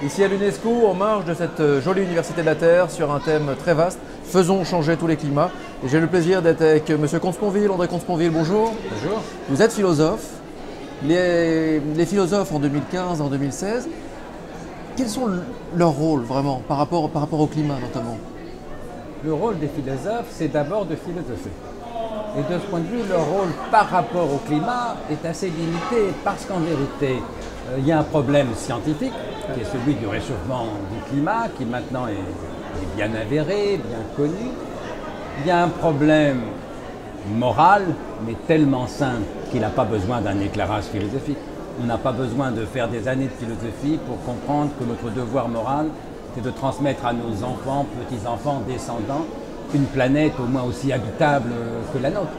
Ici à l'UNESCO, en marge de cette euh, jolie université de la Terre, sur un thème très vaste, faisons changer tous les climats. Et j'ai le plaisir d'être avec M. Consponville, André Consponville, bonjour. Bonjour. Vous êtes philosophe. Les, les philosophes en 2015, en 2016, quels sont leurs rôles vraiment par rapport, par rapport au climat notamment? Le rôle des philosophes, c'est d'abord de philosopher. Et de ce point de vue, leur rôle par rapport au climat est assez limité parce qu'en vérité, euh, il y a un problème scientifique qui est celui du réchauffement du climat, qui maintenant est, est bien avéré, bien connu. Il y a un problème moral, mais tellement simple qu'il n'a pas besoin d'un éclairage philosophique. On n'a pas besoin de faire des années de philosophie pour comprendre que notre devoir moral, c'est de transmettre à nos enfants, petits-enfants, descendants, une planète au moins aussi habitable que la nôtre.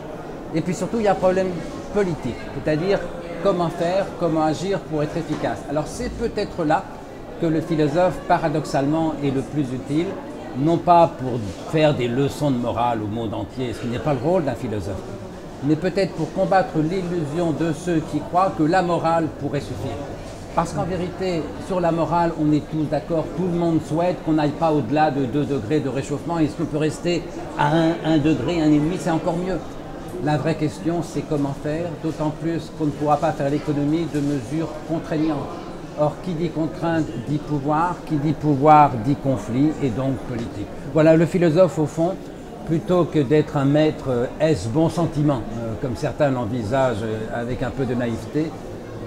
Et puis surtout, il y a un problème politique, c'est-à-dire comment faire, comment agir pour être efficace. Alors c'est peut-être là que le philosophe, paradoxalement, est le plus utile, non pas pour faire des leçons de morale au monde entier, ce qui n'est pas le rôle d'un philosophe, mais peut-être pour combattre l'illusion de ceux qui croient que la morale pourrait suffire. Parce qu'en vérité, sur la morale, on est tous d'accord, tout le monde souhaite qu'on n'aille pas au-delà de 2 degrés de réchauffement. Est-ce qu'on peut rester à 1, 1 degré, 1,5 C'est encore mieux. La vraie question, c'est comment faire, d'autant plus qu'on ne pourra pas faire l'économie de mesures contraignantes. Or, qui dit contrainte dit pouvoir, qui dit pouvoir dit conflit et donc politique. Voilà, le philosophe, au fond, plutôt que d'être un maître est-ce bon sentiment, euh, comme certains l'envisagent euh, avec un peu de naïveté,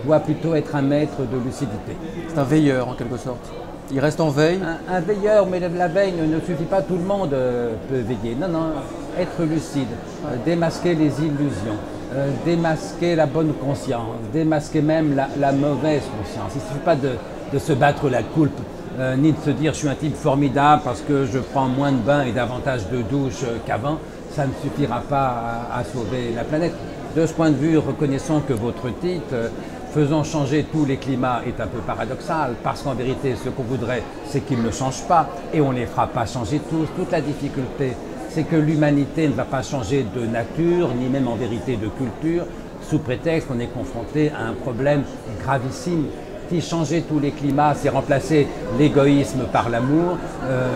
doit plutôt être un maître de lucidité. C'est un veilleur en quelque sorte. Il reste en veille. Un, un veilleur, mais la veille ne, suffit pas, tout le monde euh, peut veiller. Non, non, être lucide, euh, démasquer les illusions, euh, démasquer la bonne conscience, démasquer même la, mauvaise conscience. Il ne suffit pas de, se battre la coulpe, euh, ni de se dire je suis un type formidable parce que je prends moins de bains et davantage de douches qu'avant. Ça ne suffira pas à, sauver la planète. De ce point de vue, reconnaissons que votre titre faisant changer tous les climats est un peu paradoxal, parce qu'en vérité, ce qu'on voudrait, c'est qu'ils ne changent pas, et on ne les fera pas changer tous. Toute la difficulté, c'est que l'humanité ne va pas changer de nature, ni même en vérité de culture, sous prétexte qu'on est confronté à un problème gravissime. Si changer tous les climats, c'est remplacer l'égoïsme par l'amour, euh,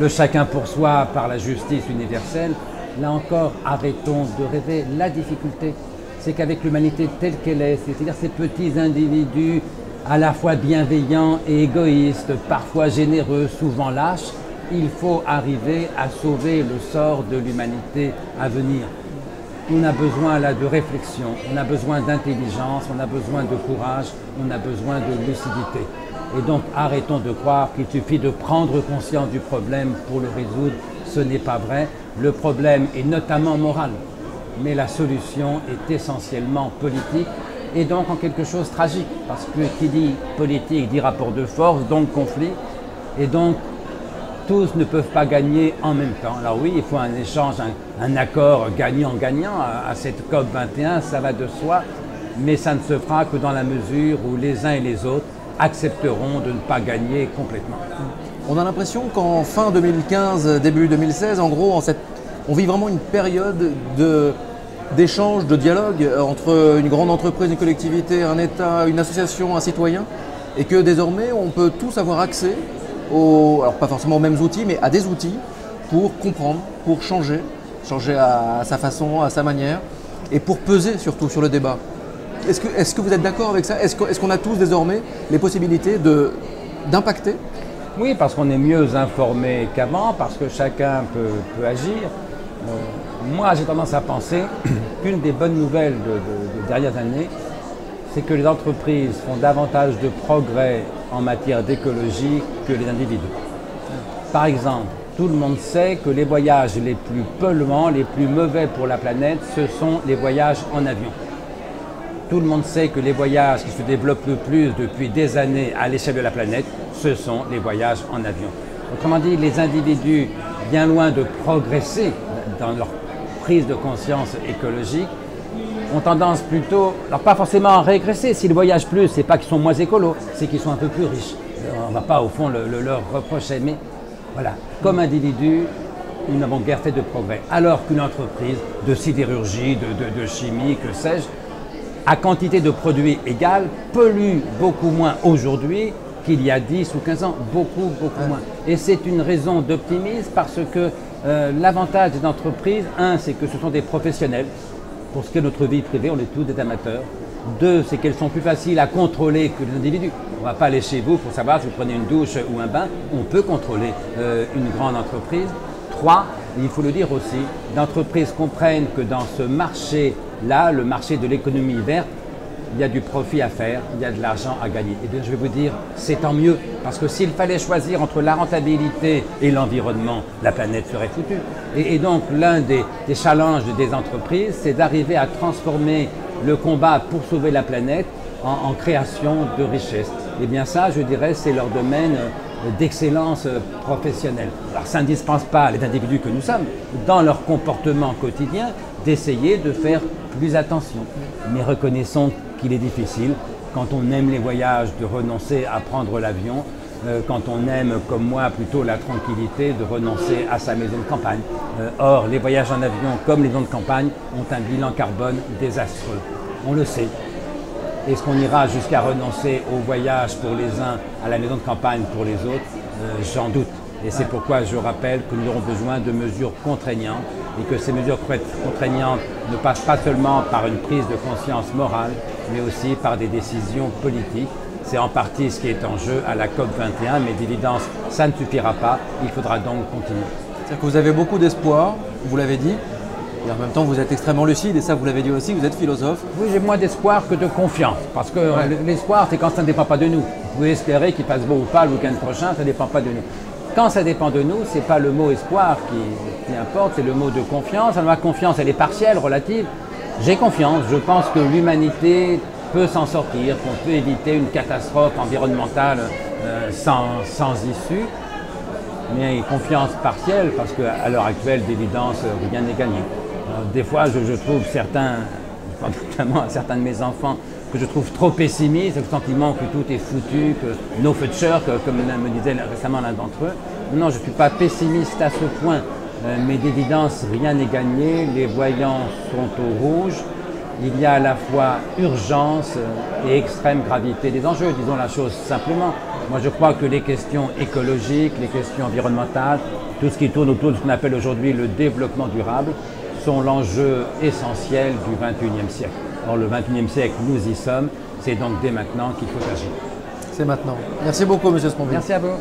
le chacun pour soi par la justice universelle, là encore, arrêtons de rêver. La difficulté, c'est qu'avec l'humanité telle qu'elle est, c'est-à-dire ces petits individus à la fois bienveillants et égoïstes, parfois généreux, souvent lâches, il faut arriver à sauver le sort de l'humanité à venir. On a besoin là de réflexion, on a besoin d'intelligence, on a besoin de courage, on a besoin de lucidité. Et donc arrêtons de croire qu'il suffit de prendre conscience du problème pour le résoudre. Ce n'est pas vrai. Le problème est notamment moral mais la solution est essentiellement politique et donc en quelque chose de tragique, parce que qui dit politique dit rapport de force, donc conflit, et donc tous ne peuvent pas gagner en même temps. Alors oui, il faut un échange, un, accord gagnant-gagnant à, cette COP 21, ça va de soi, mais ça ne se fera que dans la mesure où les uns et les autres accepteront de ne pas gagner complètement. On a l'impression qu'en fin 2015, début 2016, en gros, on vit vraiment une période de, d'échange, de dialogue entre une grande entreprise, une collectivité, un État, une association, un citoyen, et que désormais on peut tous avoir accès alors pas forcément aux mêmes outils, mais à des outils pour comprendre, pour changer, changer à, sa façon, à sa manière, et pour peser surtout sur le débat. Est-ce que, vous êtes d'accord avec ça? Est-ce qu'on a tous désormais les possibilités d'impacter? Oui, parce qu'on est mieux informé qu'avant, parce que chacun peut, agir. Euh, moi, j'ai tendance à penser qu'une des bonnes nouvelles de, de, des dernières années, c'est que les entreprises font davantage de progrès en matière d'écologie que les individus. Par exemple, tout le monde sait que les voyages les plus polluants, les plus mauvais pour la planète, ce sont les voyages en avion. Tout le monde sait que les voyages qui se développent le plus depuis des années à l'échelle de la planète, ce sont les voyages en avion. Autrement dit, les individus, bien loin de progresser dans leur prise de conscience écologique, ont tendance plutôt, alors pas forcément à régresser, s'ils voyagent plus, c'est pas qu'ils sont moins écolos, c'est qu'ils sont un peu plus riches. On ne va pas au fond le, le, leur reprocher, mais voilà, comme individu, nous n'avons guère fait de progrès. Alors qu'une entreprise de sidérurgie, de chimie, que sais-je, à quantité de produits égale, pollue beaucoup moins aujourd'hui qu'il y a 10 ou 15 ans, beaucoup, beaucoup moins. Et c'est une raison d'optimisme parce que euh, l'avantage des entreprises, un, c'est que ce sont des professionnels. Pour ce qui est notre vie privée, on est tous des amateurs. Deux, c'est qu'elles sont plus faciles à contrôler que les individus. On ne va pas aller chez vous pour savoir si vous prenez une douche ou un bain. On peut contrôler euh, une grande entreprise. Trois, il faut le dire aussi, l'entreprise comprennent que dans ce marché-là, le marché de l'économie verte, il y a du profit à faire, il y a de l'argent à gagner. Et bien je vais vous dire, c'est tant mieux, parce que s'il fallait choisir entre la rentabilité et l'environnement, la planète serait foutue. Et, donc l'un des, challenges des entreprises, c'est d'arriver à transformer le combat pour sauver la planète en, création de richesses. Et bien ça, je dirais, c'est leur domaine d'excellence professionnelle. Alors ça ne dispense pas les individus que nous sommes, dans leur comportement quotidien, d'essayer de faire plus attention. Mais reconnaissons qu'il est difficile, quand on aime les voyages, de renoncer à prendre l'avion, euh, quand on aime, comme moi, plutôt la tranquillité, de renoncer à sa maison de campagne. Euh, or, les voyages en avion, comme les maisons de campagne, ont un bilan carbone désastreux. On le sait. Est-ce qu'on ira jusqu'à renoncer au voyage pour les uns, à la maison de campagne pour les autres? Euh, J'en doute. Et c'est pourquoi je rappelle que nous aurons besoin de mesures contraignantes et que ces mesures contraignantes ne passent pas seulement par une prise de conscience morale, mais aussi par des décisions politiques. C'est en partie ce qui est en jeu à la COP21, mais d'évidence, ça ne suffira pas. Il faudra donc continuer. C'est-à-dire que vous avez beaucoup d'espoir, vous l'avez dit, et en même temps, vous êtes extrêmement lucide, et ça, vous l'avez dit aussi, vous êtes philosophe. Oui, j'ai moins d'espoir que de confiance, parce que l'espoir, c'est quand ça ne dépend pas de nous. Vous pouvez espérer qu'il passe beau ou pas le week-end prochain, ça ne dépend pas de nous. Quand ça dépend de nous, ce n'est pas le mot espoir qui, importe, c'est le mot de confiance. Alors, la confiance, elle est partielle, relative. J'ai confiance, je pense que l'humanité peut s'en sortir, qu'on peut éviter une catastrophe environnementale euh, sans, issue. Mais confiance partielle, parce qu'à l'heure actuelle, d'évidence, rien n'est gagné. des fois, je, trouve certains, notamment certains de mes enfants, que je trouve trop pessimiste, le sentiment que tout est foutu, que no future, comme me disait récemment l'un d'entre eux. Non, je ne suis pas pessimiste à ce point, euh, mais d'évidence, rien n'est gagné, les voyants sont au rouge, il y a à la fois urgence et extrême gravité des enjeux, disons la chose simplement. Moi je crois que les questions écologiques, les questions environnementales, tout ce qui tourne autour de ce qu'on appelle aujourd'hui le développement durable, sont l'enjeu essentiel du XXIe siècle. Or, le XXIe siècle, nous y sommes. C'est donc dès maintenant qu'il faut agir. C'est maintenant. Merci beaucoup, Monsieur Sponville. Merci à vous.